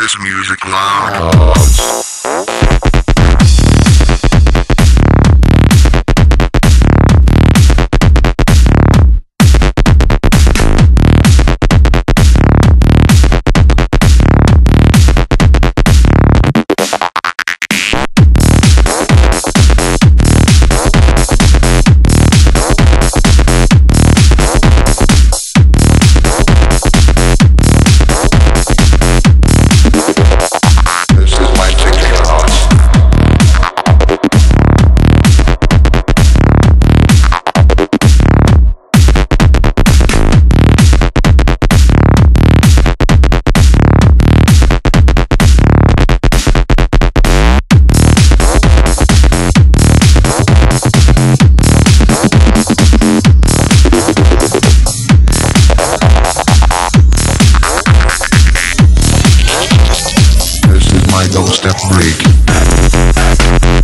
This music loud. freak.